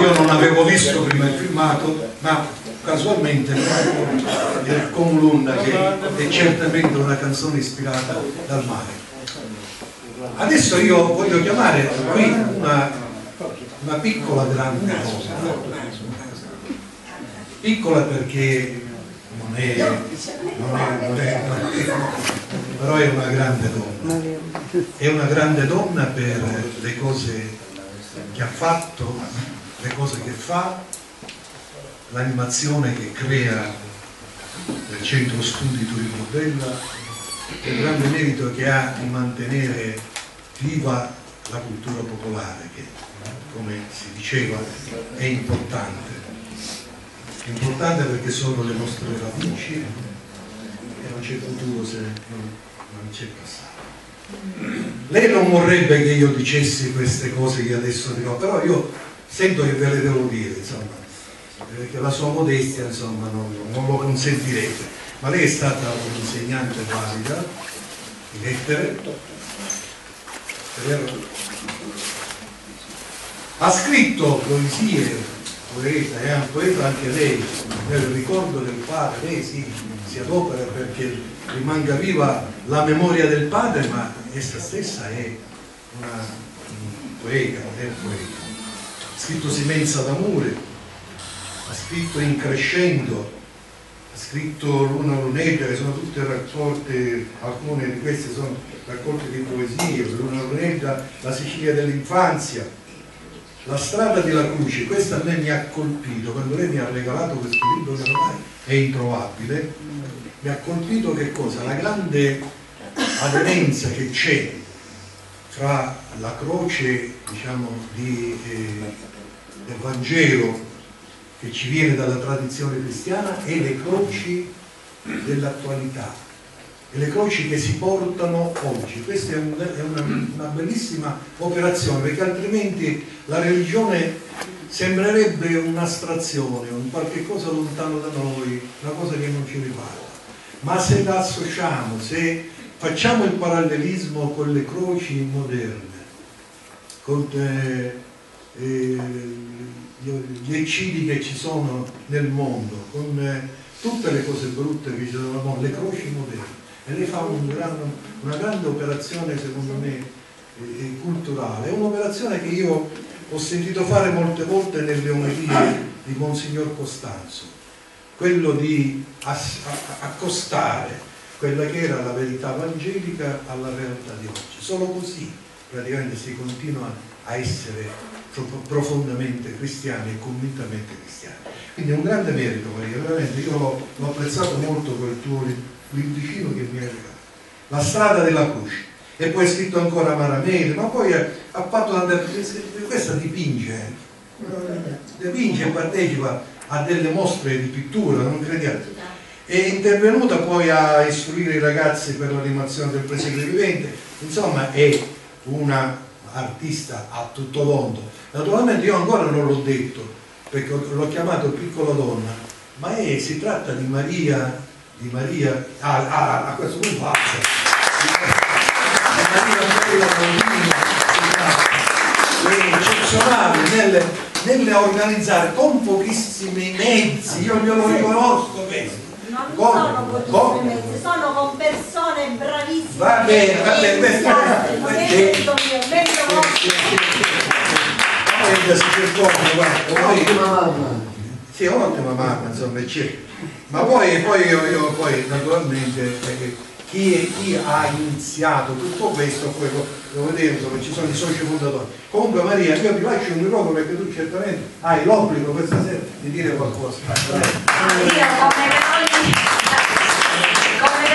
io non avevo visto prima il filmato, ma casualmente il Comulunda che è certamente una canzone ispirata dal mare. Adesso io voglio chiamare qui una, una piccola grande donna, piccola perché non è, non è, non è, però è una grande donna, è una grande donna per le cose che ha fatto, le cose che fa, l'animazione che crea nel centro studi Turismo Bella, il grande merito che ha di mantenere viva la cultura popolare che, come si diceva, è importante. È importante perché sono le nostre radici e non c'è futuro se non, non c'è passato. Lei non vorrebbe che io dicessi queste cose che adesso dirò, però io sento che ve le devo dire, insomma, perché la sua modestia insomma, non, non lo consentirete. Ma lei è stata un'insegnante valida di lettere, ha scritto poesie, poeta, è un poeta anche lei, nel ricordo del padre, lei sì, si adopera perché rimanga viva la memoria del padre, ma essa stessa è una poeta, è un poeta. Ha scritto Simenza d'amore, ha scritto In crescendo, ha scritto Luna Lunetta, che sono tutte raccolte, alcune di queste sono raccolte di poesie, Luna Lunetta, La Sicilia dell'infanzia, La strada della Croce, questa a me mi ha colpito, quando lei mi ha regalato questo libro che ormai è introvabile, mi ha colpito che cosa? La grande aderenza che c'è fra la croce diciamo, di, eh, del Vangelo che ci viene dalla tradizione cristiana e le croci dell'attualità e le croci che si portano oggi. Questa è, un, è una, una bellissima operazione perché altrimenti la religione sembrerebbe un'astrazione, un qualche cosa lontano da noi, una cosa che non ci riguarda. Ma se la associamo, se facciamo il parallelismo con le croci moderne, con eh, eh, gli eccidi che ci sono nel mondo, con eh, tutte le cose brutte che ci sono nel mondo, le croci moderne. E lei fa un gran, una grande operazione, secondo me, eh, culturale. È un'operazione che io ho sentito fare molte volte nelle omelie di Monsignor Costanzo, quello di accostare quella che era la verità evangelica alla realtà di oggi. Solo così praticamente si continua a essere profondamente cristiani e convintamente cristiani. Quindi è un grande merito Maria, veramente io l'ho, apprezzato molto quel tuo libricino che mi hai regalato. La strada della croce. E poi ha scritto ancora Maramele, ma poi ha, ha fatto tante... questa dipinge, eh. dipinge e partecipa a delle mostre di pittura, non crediate è intervenuta poi a istruire i ragazzi per l'animazione del presepe vivente, insomma è una artista a tutto mondo. Naturalmente io ancora non l'ho detto, perché l'ho chiamato piccola donna, ma è, si tratta di Maria, di Maria, ah, ah, a questo punto basta, di Maria Bella Bambina, è eccezionale nelle, nelle organizzare con pochissimi mezzi, io glielo riconosco questo non con, sono con mezzi, sono con persone bravissime. Va bene, va bene, questo è non è merito mio, merito vostro. Ottima mamma. Sì, ottima mamma, insomma, ma poi, poi io, io poi naturalmente eh, chi, chi, ha iniziato tutto questo, poi devo vedere insomma, ci sono i soci fondatori. Comunque Maria, io ti lascio un microfono perché tu certamente hai l'obbligo questa sera di dire qualcosa.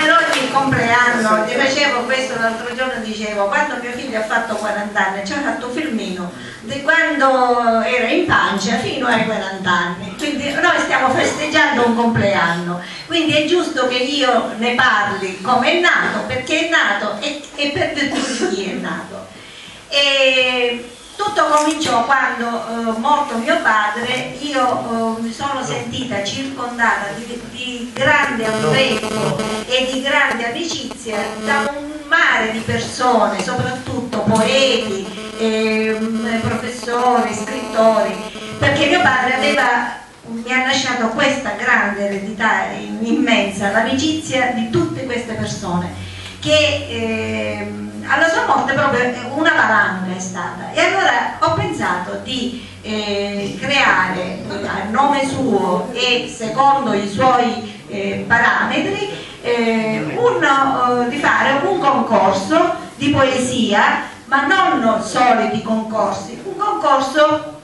Io compleanno, ti facevo questo l'altro giorno, dicevo, quando mio figlio ha fatto 40 anni, ci ha fatto filmino di quando era in pancia fino ai 40 anni. Quindi noi stiamo festeggiando un compleanno, quindi è giusto che io ne parli come è nato, perché è nato e, e per chi è nato. E tutto cominciò quando, eh, morto mio padre, io eh, mi sono sentita circondata di, di grande affetto e di grande amicizia da un mare di persone, soprattutto poeti, eh, professori, scrittori, perché mio padre aveva, mi ha lasciato questa grande eredità immensa, l'amicizia di tutte queste persone che eh, alla sua morte proprio una valanga è stata. E allora ho pensato di eh, creare a nome suo e secondo i suoi eh, parametri eh, un, eh, di fare un concorso di poesia ma non soliti concorsi un concorso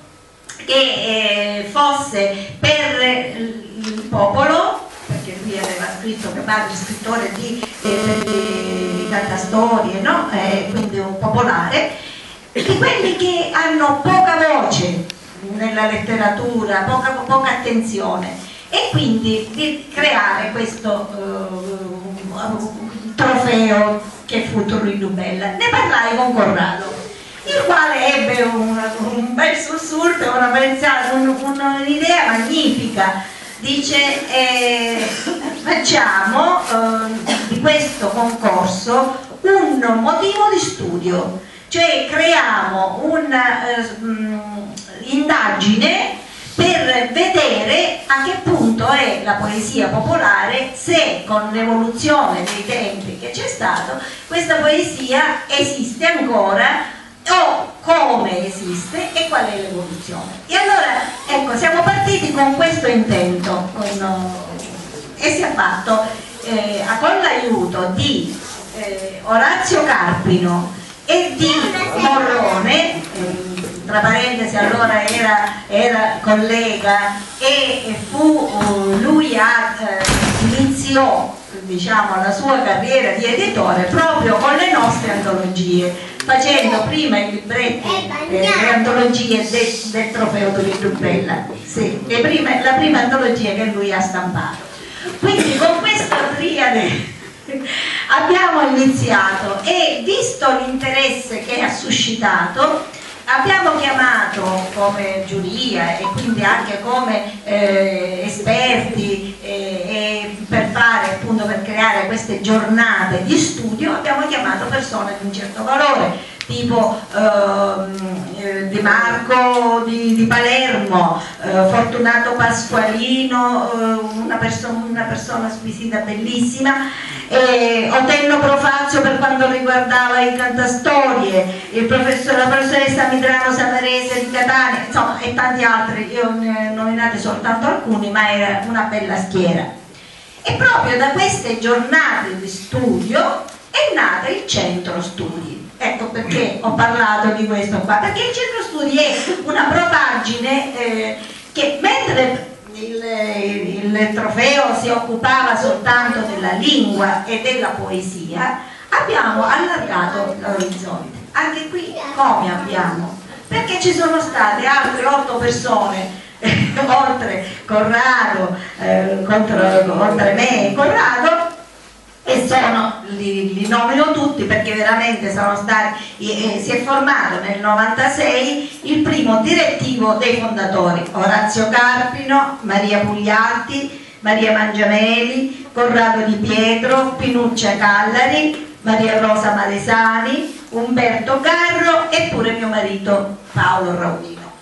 che eh, fosse per il popolo perché lui aveva scritto che padre scrittore di, eh, di, di cantastorie, no? eh, quindi un popolare, di quelli che hanno poca voce nella letteratura, poca, poca attenzione e quindi di creare questo uh, trofeo che fu Torino Bella. Ne parlai con Corrado il quale ebbe un, un bel sussulto, un'idea un, magnifica dice eh, facciamo eh, di questo concorso un motivo di studio cioè creiamo un'indagine eh, per vedere a che punto è la poesia popolare se con l'evoluzione dei tempi che c'è stato questa poesia esiste ancora o come esiste e qual è l'evoluzione. E allora, ecco, siamo partiti con questo intento con, e si è fatto eh, con l'aiuto di eh, Orazio Carpino e di Morrone, eh, tra parentesi allora era, era collega e, fu, uh, lui ha, eh, iniziò diciamo, la sua carriera di editore proprio con le nostre antologie facendo prima i libretti, eh, le antologie de, del trofeo Turin Bella, sì, prime, la prima antologia che lui ha stampato. Quindi con questa triade abbiamo iniziato e visto l'interesse che ha suscitato abbiamo chiamato come giuria e quindi anche come eh, esperti eh, per fare appunto per creare queste giornate di studio abbiamo chiamato persone di un certo valore tipo ehm, eh, De Marco di, di Palermo, eh, Fortunato Pasqualino, eh, una, perso una, persona squisita, bellissima, Otello Profazio per quanto riguardava i cantastorie, il professor, la professoressa Midrano Samarese di Catania, insomma e tanti altri, io ne ho nominati soltanto alcuni, ma era una bella schiera. E proprio da queste giornate di studio è nato il centro studi Ecco perché ho parlato di questo qua, perché il centro studi è una propaggine eh, che mentre il, il, trofeo si occupava soltanto della lingua e della poesia, abbiamo allargato l'orizzonte. Anche qui come abbiamo? Perché ci sono state altre otto persone oltre Corrado, eh, contro, oltre me Corrado, e sono, li, li, nomino tutti perché veramente sono stati, eh, si è formato nel 96 il primo direttivo dei fondatori, Orazio Carpino, Maria Pugliatti, Maria Mangiameli, Corrado Di Pietro, Pinuccia Callari, Maria Rosa Malesani, Umberto Carro e pure mio marito Paolo Raudino.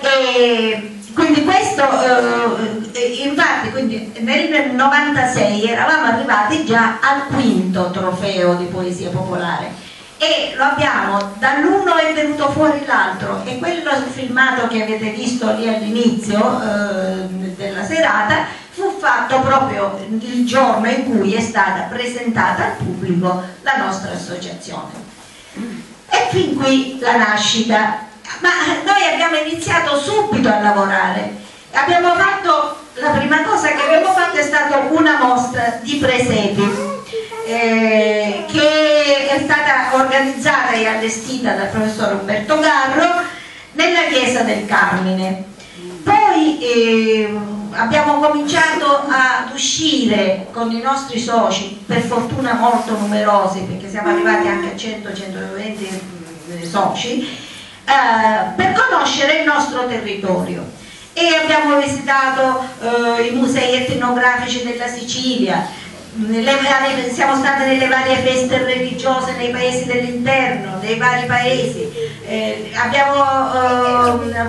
E quindi questo, eh, eh, infatti quindi nel 96 eravamo arrivati già al quinto trofeo di poesia popolare. E lo abbiamo, dall'uno è venuto fuori l'altro. E quello filmato che avete visto lì all'inizio eh, della serata fu fatto proprio il giorno in cui è stata presentata al pubblico la nostra associazione. E fin qui la nascita ma noi abbiamo iniziato subito a lavorare. Abbiamo fatto la prima cosa che abbiamo fatto è stata una mostra di presepi eh, che è stata organizzata e allestita dal professor Umberto Garro nella chiesa del Carmine. Poi eh, abbiamo cominciato ad uscire con i nostri soci per fortuna molto numerosi perché siamo arrivati anche a 100-120 eh, soci eh, per conoscere il nostro territorio. E abbiamo visitato eh, i musei etnografici della Sicilia, siamo stati nelle varie feste religiose nei paesi dell'interno, nei vari paesi, Eh, abbiamo eh,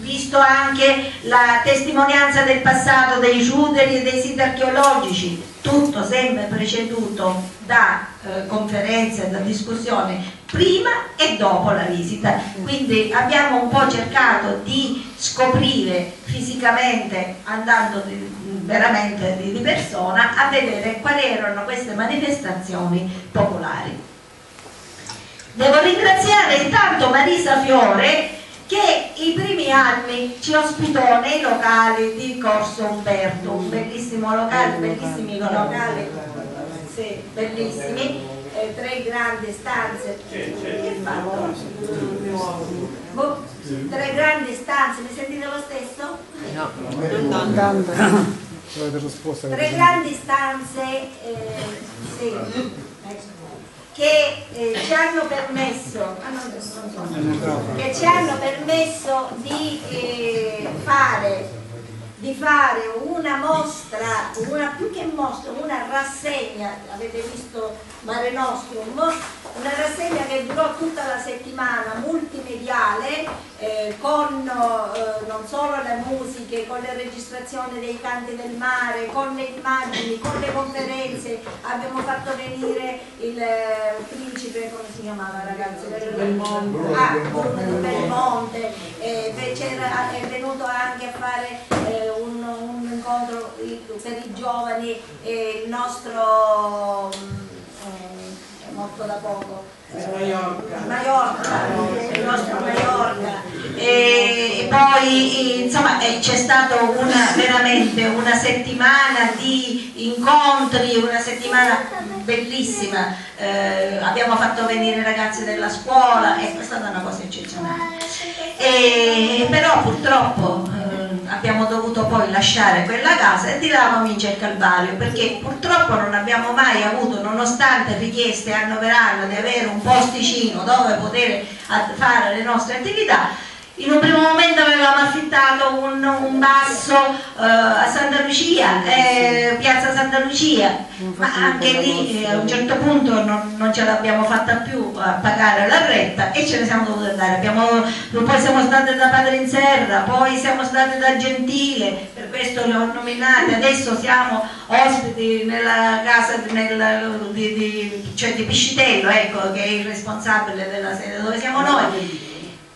visto anche la testimonianza del passato dei ruderi e dei siti archeologici, tutto sempre preceduto da eh, conferenze, da discussioni prima e dopo la visita. Quindi abbiamo un po' cercato di scoprire fisicamente, andando veramente di, di persona, a vedere quali erano queste manifestazioni popolari. Devo ringraziare intanto Marisa Fiore che i primi anni ci ospitò nei locali di Corso Umberto, un bellissimo locale, bellissimi locali, sì, bellissimi, eh, tre grandi stanze. Che fatto? Boh, tre grandi stanze, mi sentite lo stesso? No, non Tre grandi stanze, eh, sì, che eh, ci hanno permesso, ah, che ci hanno permesso di eh, fare di fare una mostra, una, più che mostra, una rassegna, avete visto Mare Nostrum, una rassegna che durò tutta la settimana, multimediale, eh, con eh, non solo le musiche, con le registrazioni dei canti del mare, con le immagini, con le conferenze, abbiamo fatto venire il eh, principe, come si chiamava ragazzi? Belmonte. Ah, Bruno Belmonte, eh, è venuto anche a fare eh, un, incontro per i giovani, il nostro eh, è morto da poco. Maiorca. Maiorca, il nostro Maiorca. E, e poi insomma c'è stata veramente una settimana di incontri, una settimana bellissima, eh, abbiamo fatto venire i ragazzi della scuola e è stata una cosa eccezionale. E, però purtroppo abbiamo dovuto poi lasciare quella casa e di là comincia il calvario perché purtroppo non abbiamo mai avuto, nonostante richieste a Noverano di avere un posticino dove poter fare le nostre attività, in un primo momento avevamo affittato un, un basso uh, a Santa Lucia, eh, piazza Santa Lucia, ma anche lì eh, a un certo punto non, non ce l'abbiamo fatta più a pagare la retta e ce ne siamo dovuti andare. Abbiamo, poi siamo state da Padre in Serra, poi siamo state da Gentile, per questo le ho nominate, adesso siamo ospiti nella casa nel, di, di, cioè di Piscitello, ecco, che è il responsabile della sede dove siamo noi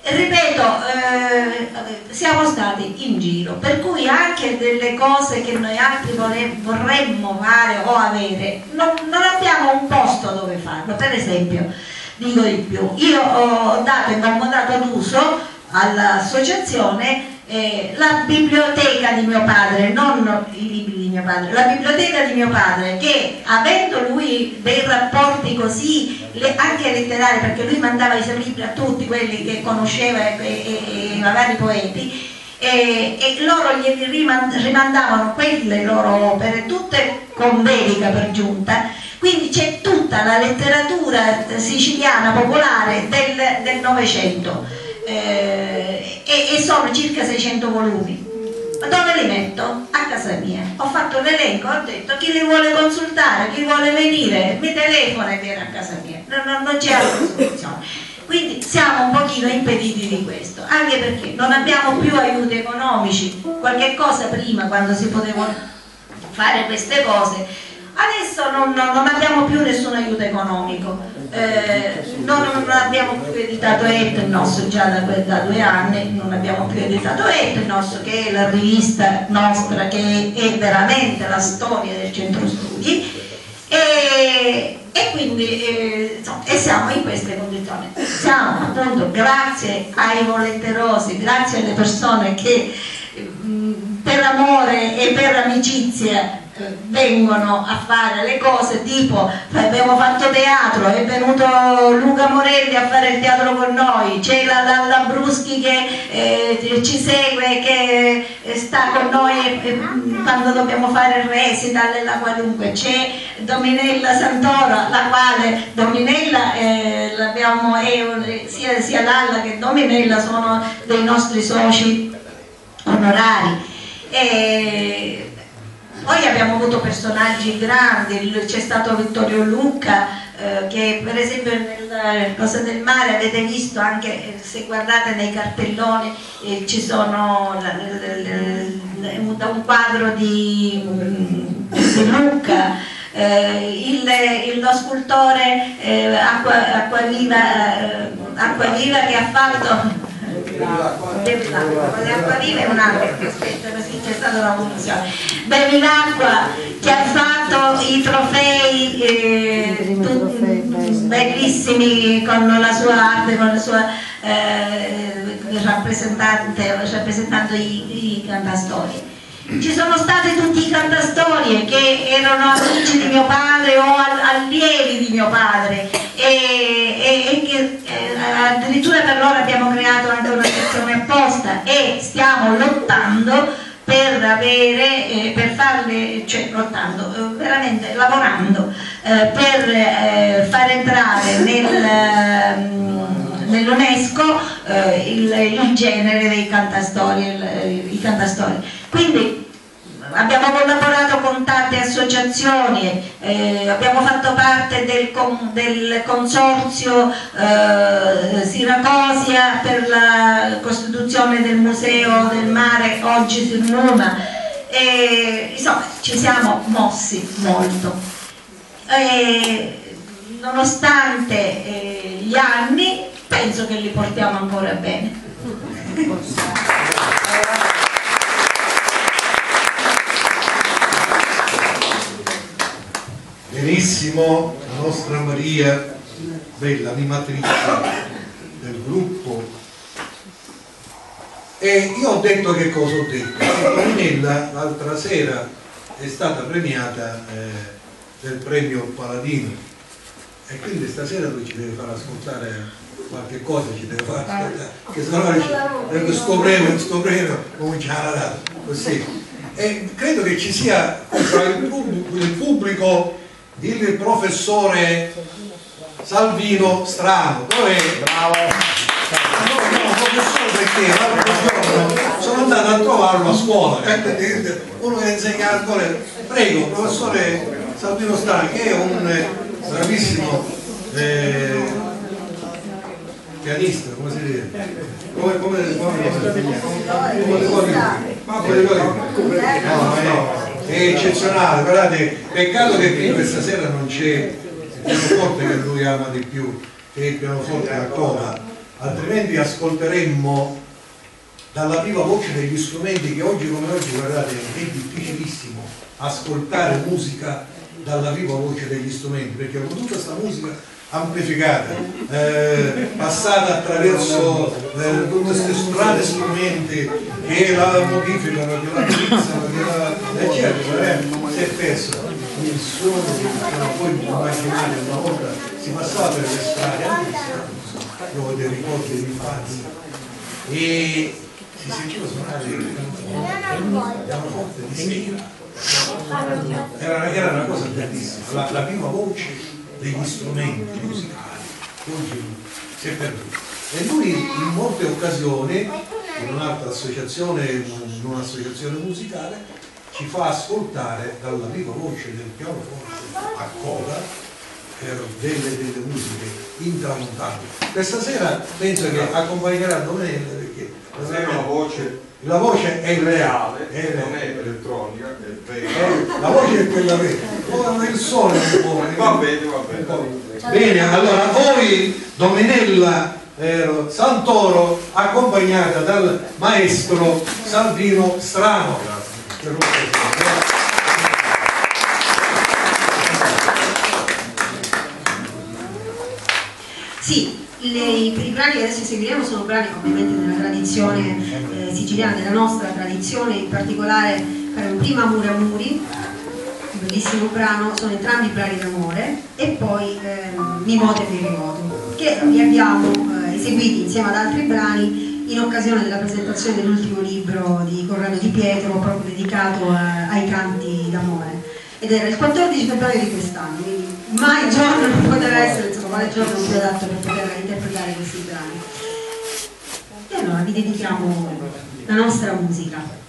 ripeto, eh, siamo stati in giro, per cui anche delle cose che noi altri vorremmo fare o avere, non, non abbiamo un posto dove farlo. Per esempio, dico di più, io ho dato in comodato d'uso all'associazione eh, la biblioteca di mio padre, non i libri mio padre, la biblioteca di mio padre che avendo lui dei rapporti così, le, anche letterari, perché lui mandava i suoi libri a tutti quelli che conosceva e, e, magari poeti, e, e, loro gli rimandavano quelle loro opere, tutte con dedica per giunta, quindi c'è tutta la letteratura siciliana popolare del Novecento eh, e, e, sono circa 600 volumi. Dove li metto? A casa mia. Ho fatto l'elenco, ho detto chi li vuole consultare, chi vuole venire, mi telefona e viene a casa mia. Non, non, non c'è altra soluzione. Quindi siamo un pochino impediti di questo, anche perché non abbiamo più aiuti economici, qualche cosa prima quando si potevano fare queste cose, adesso non, non abbiamo più nessun aiuto economico eh, non, abbiamo più editato Etnos già da, da, due anni, non abbiamo più editato Etnos che è la rivista nostra che è veramente la storia del centro studi e, e quindi eh, insomma, e siamo in queste condizioni. Siamo appunto grazie ai volenterosi, grazie alle persone che mh, per amore e per amicizia vengono a fare le cose tipo abbiamo fatto teatro è venuto Luca Morelli a fare il teatro con noi c'è la, la, la, Bruschi che eh, ci segue che eh, sta con noi eh, quando dobbiamo fare il recital e la qualunque c'è Dominella Santora la quale Dominella eh, l'abbiamo sia, sia Lalla che Dominella sono dei nostri soci onorari. E poi abbiamo avuto personaggi grandi, c'è stato Vittorio Lucca, eh, che per esempio nel Cosa del Mare avete visto anche eh, se guardate nei cartelloni eh, ci sono da un quadro di, di Luca eh, il, il, lo scultore eh, Acqua, Acquaviva, Acquaviva che ha fatto Acquaviva è un altro aspetta così c'è stata una confusione Bevilacqua che ha fatto i trofei, eh, bellissimi con la sua arte con la sua eh, rappresentante rappresentando i, i cantastorie ci sono stati tutti i cantastorie che erano amici di mio padre o allievi di mio padre e, e, e che eh, addirittura per loro abbiamo creato anche una sezione apposta e stiamo lottando per avere, eh, per farle, cioè lottando, eh, veramente lavorando eh, per eh, far entrare nel ehm, nell'UNESCO eh, il, il, genere dei cantastori, il, i cantastori. Quindi abbiamo collaborato con tante associazioni, eh, abbiamo fatto parte del, con, del consorzio eh, Siracosia per la costituzione del Museo del Mare oggi sul Numa e insomma ci siamo mossi molto. E, nonostante eh, gli anni penso che li portiamo ancora bene. Benissimo, la nostra Maria, bella animatrice del gruppo. E io ho detto che cosa ho detto? Che Torinella l'altra sera è stata premiata eh, del premio Paladino e quindi stasera lui ci deve far ascoltare qualche cosa, ci deve far ascoltare, che sennò scoprire, scoprire, cominciare a dare così. E credo che ci sia tra il pubblico, il professore Salvino Strano. Dov'è? Bravo! No, no, professore perché l'altro giorno sono andato a trovarlo a scuola, uno che insegna al collegio. Prego, professore Salvino Strano, che è un bravissimo eh, pianista, come si dice? Come, come, come, come, come, come, come, come, è eccezionale, guardate, peccato che qui questa sera non c'è il pianoforte che lui ama di più, che è il pianoforte a coda, altrimenti ascolteremmo dalla viva voce degli strumenti che oggi come oggi, guardate, è difficilissimo ascoltare musica dalla viva voce degli strumenti, perché con tutta questa musica amplificata, eh, passata attraverso eh, tutti questi strani strumenti che la modificano, che la utilizzano, che la eccetera, eh, si è perso il suono che non puoi immaginare una volta si passava per le strade, io ho dei ricordi di infanzia. E si sentiva suonare il pianoforte di sera. Era, era una cosa bellissima, la, la prima voce degli strumenti musicali oggi si è perduto e lui in molte occasioni in un'altra associazione in un'associazione musicale ci fa ascoltare dalla viva voce del pianoforte a coda per delle, delle musiche intramontabili questa sera penso che accompagnerà Domenica perché la voce la voce è reale, è non è elettronica. Eh, la voce è quella vera. Ora il sole un po'. Va bene, va bene. Bene, allora voi Domenella eh, Santoro accompagnata dal maestro Salvino Strano. Sì, le, i, brani che adesso seguiremo sono brani ovviamente della tradizione eh, siciliana, della nostra tradizione, in particolare prima a Muri, un bellissimo brano, sono entrambi brani d'amore, e poi eh, Mi moto e mi rimoto, che li abbiamo eh, eseguiti insieme ad altri brani in occasione della presentazione dell'ultimo libro di Corrado Di Pietro, proprio dedicato a, ai canti d'amore. Ed era il 14 febbraio di quest'anno, quindi mai giorno non poteva essere insomma, quale giorno più adatto per poter interpretare questi brani. E allora vi dedichiamo la nostra musica.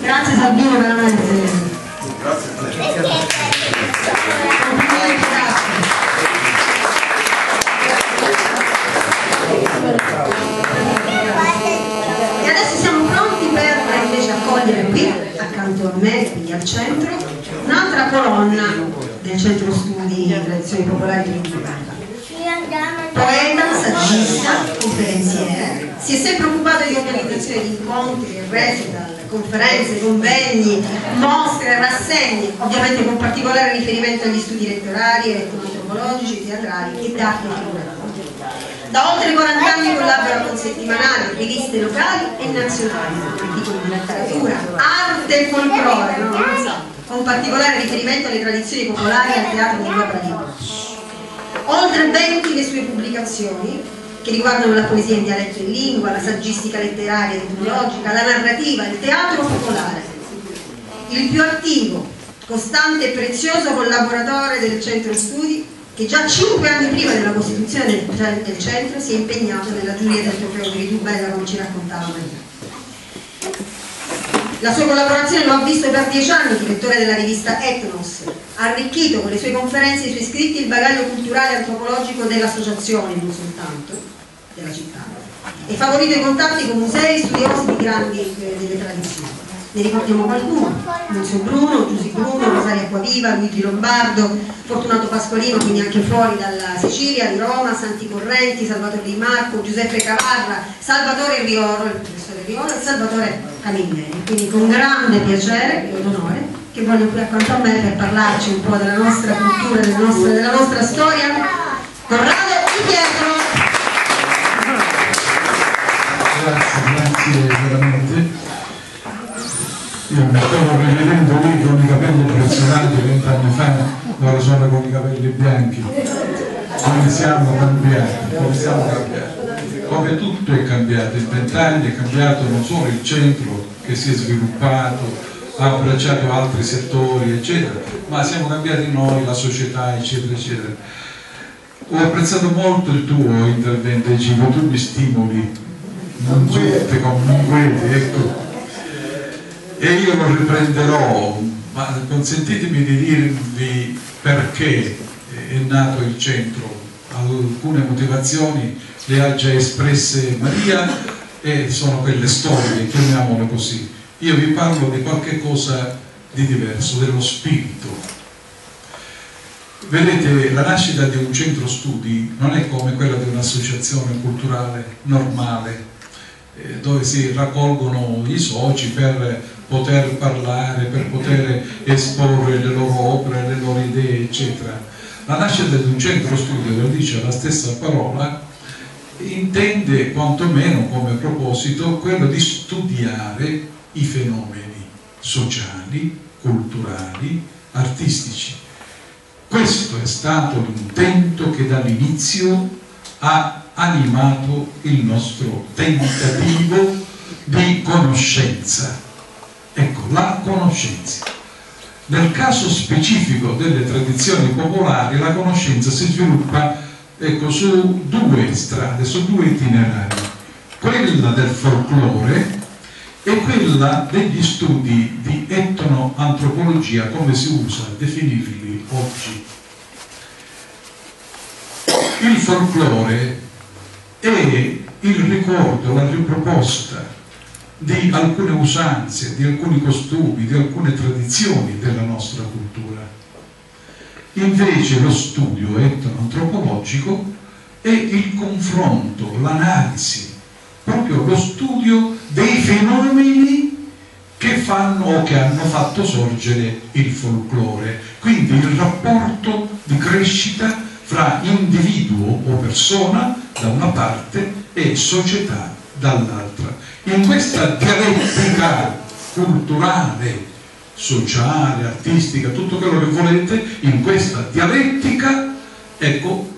Grazie Sabino veramente. Grazie a te. E adesso siamo pronti per invece accogliere qui, accanto a me, quindi al centro, un'altra colonna del centro studi tradizioni popolari di Lugano. Poeta, saggista, conferenziere, si è sempre occupato di organizzazione di incontri, recital, conferenze, convegni, mostre, rassegne, ovviamente con particolare riferimento agli studi letterari, etnoantropologici, teatrali e d'arte figurativa. Da oltre 40 anni collabora con settimanali, riviste locali e nazionali, articoli di letteratura, arte e folklore, no? Con particolare riferimento alle tradizioni popolari e al teatro di Guerra Libera. Oltre 20 le sue pubblicazioni, che riguardano la poesia in dialetto e lingua, la saggistica letteraria ed etnologica, la narrativa, il teatro popolare. Il più attivo, costante e prezioso collaboratore del centro studi, che già cinque anni prima della costituzione del, del centro si è impegnato nella giuria del trofeo di Bella come ci raccontava Maria. La sua collaborazione lo ha visto per dieci anni direttore della rivista Ethnos, ha arricchito con le sue conferenze e i suoi scritti il bagaglio culturale e antropologico dell'associazione, città, e favorito i contatti con musei e studiosi di grandi eh, delle tradizioni. Ne ricordiamo qualcuno, Nunzio Bruno, Giusy Bruno, Rosaria Acquaviva, Luigi Lombardo, Fortunato Pasqualino, quindi anche fuori dalla Sicilia, di Roma, Santi Correnti, Salvatore Di Marco, Giuseppe Cavarra, Salvatore Rioro, il professore Rioro e Salvatore Camilleri. Quindi con grande piacere e onore che voglio qui accanto a me per parlarci un po' della nostra cultura, della nostra, della nostra storia, Corrado Di Pietro. Grazie, veramente. Io mi stavo rivedendo lì con i capelli impressionanti vent'anni fa, ora sono con i capelli bianchi. Come siamo cambiati, come siamo cambiati. Come tutto è cambiato, in vent'anni è cambiato non solo il centro che si è sviluppato, ha abbracciato altri settori, eccetera, ma siamo cambiati noi, la società, eccetera, eccetera. Ho apprezzato molto il tuo intervento, Cibo, tu mi stimoli, non zutte con linguetti, ecco. E io lo riprenderò, ma consentitemi di dirvi perché è nato il centro. Alcune motivazioni le ha già espresse Maria e sono quelle storiche, chiamiamole così. Io vi parlo di qualche cosa di diverso, dello spirito. Vedete, la nascita di un centro studi non è come quella di un'associazione culturale normale, dove si raccolgono i soci per poter parlare, per poter esporre le loro opere, le loro idee, eccetera. La nascita di un centro studio, lo dice la stessa parola, intende quantomeno come proposito quello di studiare i fenomeni sociali, culturali, artistici. Questo è stato l'intento che dall'inizio ha animato il nostro tentativo di conoscenza. Ecco, la conoscenza. Nel caso specifico delle tradizioni popolari la conoscenza si sviluppa ecco, su due strade, su due itinerari, quella del folklore e quella degli studi di etnoantropologia, come si usa definirli oggi. Il folklore è il ricordo, la riproposta di alcune usanze, di alcuni costumi, di alcune tradizioni della nostra cultura. Invece lo studio etnoantropologico è il confronto, l'analisi, proprio lo studio dei fenomeni che fanno o che hanno fatto sorgere il folklore. Quindi il rapporto di crescita fra individuo o persona da una parte e società dall'altra. In questa dialettica culturale, sociale, artistica, tutto quello che volete, in questa dialettica, ecco,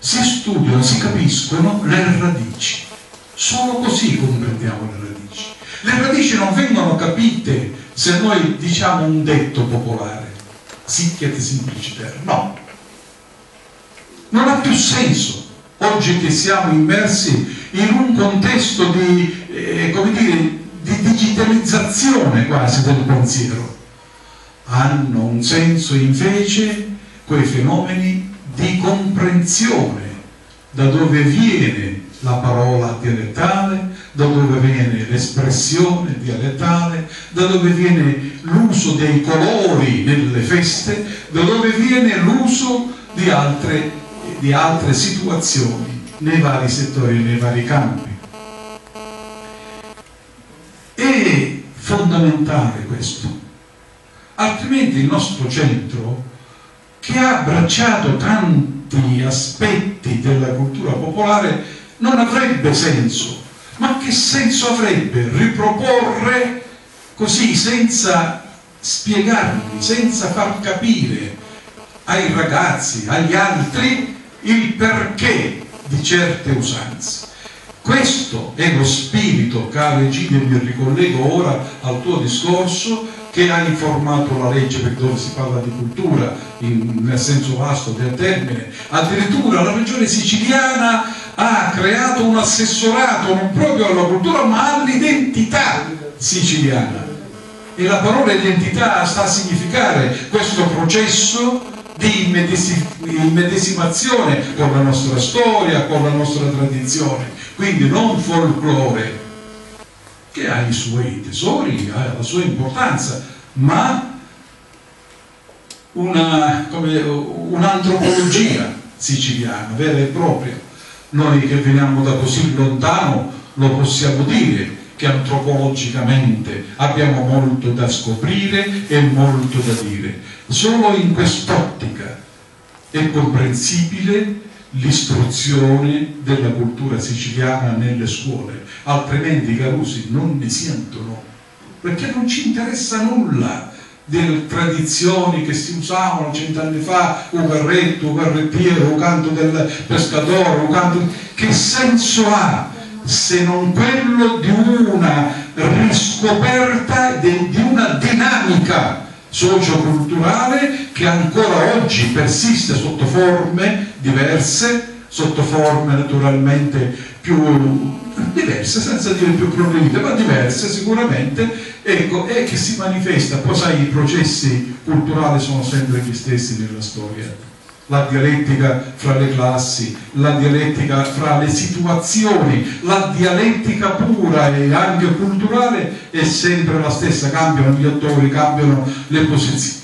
si studiano, si capiscono le radici. Solo così comprendiamo le radici. Le radici non vengono capite se noi diciamo un detto popolare, sicchiet simpliciter, no. Non ha più senso oggi che siamo immersi in un contesto di, eh, dire, di digitalizzazione quasi del pensiero. Hanno un senso invece quei fenomeni di comprensione da dove viene la parola dialettale, da dove viene l'espressione dialettale, da dove viene l'uso dei colori nelle feste, da dove viene l'uso di altre, di altre situazioni nei vari settori, nei vari campi. È fondamentale questo, altrimenti il nostro centro, che ha abbracciato tanti aspetti della cultura popolare, non avrebbe senso. Ma che senso avrebbe riproporre così senza spiegarli, senza far capire ai ragazzi, agli altri, il perché di certe usanze. Questo è lo spirito, caro Egidio, mi ricollego ora al tuo discorso, che ha informato la legge per dove si parla di cultura in, nel senso vasto del termine. Addirittura la regione siciliana ha creato un assessorato non proprio alla cultura ma all'identità siciliana. E la parola identità sta a significare questo processo di immedesimazione con la nostra storia, con la nostra tradizione. Quindi non folklore, che ha i suoi tesori, ha la sua importanza, ma un'antropologia un siciliana, vera e propria. Noi che veniamo da così lontano lo possiamo dire che antropologicamente abbiamo molto da scoprire e molto da dire. Solo in quest'ottica è comprensibile l'istruzione della cultura siciliana nelle scuole, altrimenti i Carusi non ne sentono, perché non ci interessa nulla delle tradizioni che si usavano cent'anni fa, un carretto, un carrettiere, un canto del pescatore, un canto... Che senso ha se non quello di una riscoperta di una dinamica socioculturale che ancora oggi persiste sotto forme diverse, sotto forme naturalmente più diverse, senza dire più progredite, ma diverse sicuramente, ecco, e che si manifesta, poi sai i processi culturali sono sempre gli stessi nella storia la dialettica fra le classi, la dialettica fra le situazioni, la dialettica pura e anche culturale è sempre la stessa, cambiano gli attori, cambiano le posizioni.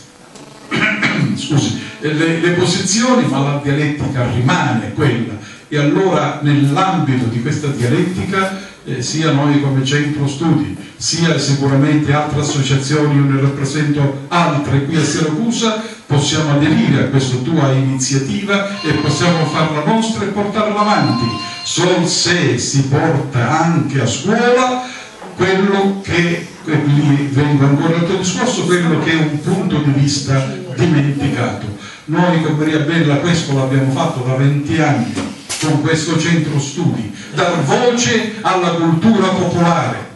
Scusi, le, le posizioni, ma la dialettica rimane quella. E allora nell'ambito di questa dialettica eh, sia noi come centro studi, sia sicuramente altre associazioni, io ne rappresento altre qui a Siracusa, possiamo aderire a questa tua iniziativa e possiamo farla nostra e portarla avanti, solo se si porta anche a scuola quello che, lì vengo ancora al tuo discorso, quello che è un punto di vista dimenticato. Noi con Maria Bella questo l'abbiamo fatto da 20 anni con questo centro studi, dar voce alla cultura popolare,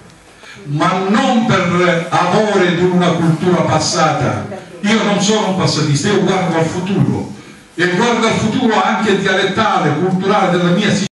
ma non per amore di una cultura passata. Io non sono un passatista, io guardo al futuro e guardo al futuro anche dialettale, culturale della mia